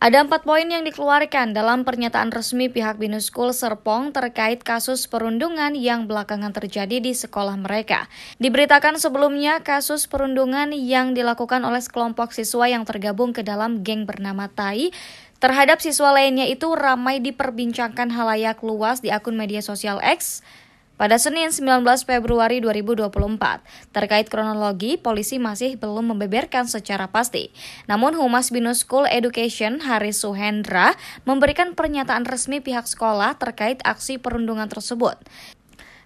Ada empat poin yang dikeluarkan dalam pernyataan resmi pihak Binus School Serpong terkait kasus perundungan yang belakangan terjadi di sekolah mereka. Diberitakan sebelumnya kasus perundungan yang dilakukan oleh sekelompok siswa yang tergabung ke dalam geng bernama Tai terhadap siswa lainnya itu ramai diperbincangkan halayak luas di akun media sosial X pada Senin 19 Februari 2024. Terkait kronologi, polisi masih belum membeberkan secara pasti. Namun Humas Binus School Education Haris Suhendra memberikan pernyataan resmi pihak sekolah terkait aksi perundungan tersebut.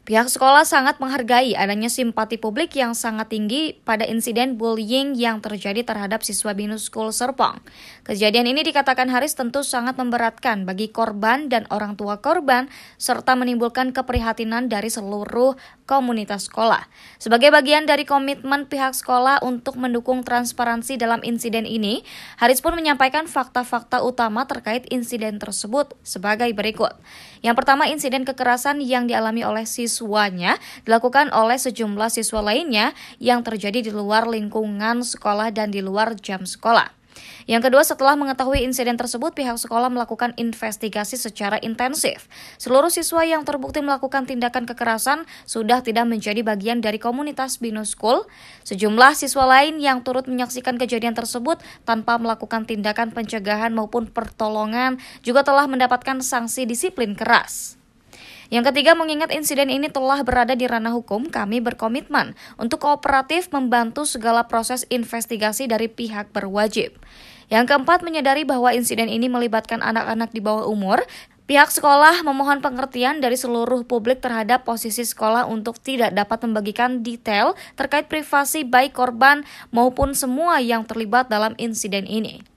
Pihak sekolah sangat menghargai adanya simpati publik yang sangat tinggi pada insiden bullying yang terjadi terhadap siswa Binus School Serpong. Kejadian ini dikatakan Haris tentu sangat memberatkan bagi korban dan orang tua korban, serta menimbulkan keprihatinan dari seluruh komunitas sekolah. Sebagai bagian dari komitmen pihak sekolah untuk mendukung transparansi dalam insiden ini, Haris pun menyampaikan fakta-fakta utama terkait insiden tersebut sebagai berikut. Yang pertama, insiden kekerasan yang dialami oleh siswa siswanya dilakukan oleh sejumlah siswa lainnya yang terjadi di luar lingkungan sekolah dan di luar jam sekolah. Yang kedua, setelah mengetahui insiden tersebut, pihak sekolah melakukan investigasi secara intensif. Seluruh siswa yang terbukti melakukan tindakan kekerasan sudah tidak menjadi bagian dari komunitas Binus School. Sejumlah siswa lain yang turut menyaksikan kejadian tersebut tanpa melakukan tindakan pencegahan maupun pertolongan juga telah mendapatkan sanksi disiplin keras. Yang ketiga, mengingat insiden ini telah berada di ranah hukum, kami berkomitmen untuk kooperatif membantu segala proses investigasi dari pihak berwajib. Yang keempat, menyadari bahwa insiden ini melibatkan anak-anak di bawah umur, Pihak sekolah memohon pengertian dari seluruh publik terhadap posisi sekolah untuk tidak dapat membagikan detail terkait privasi baik korban maupun semua yang terlibat dalam insiden ini.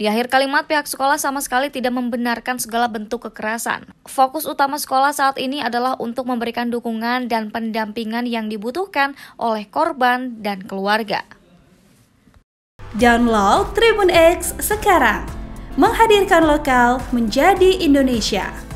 Di akhir kalimat, pihak sekolah sama sekali tidak membenarkan segala bentuk kekerasan. Fokus utama sekolah saat ini adalah untuk memberikan dukungan dan pendampingan yang dibutuhkan oleh korban dan keluarga. Download Tribun X sekarang, menghadirkan lokal menjadi Indonesia.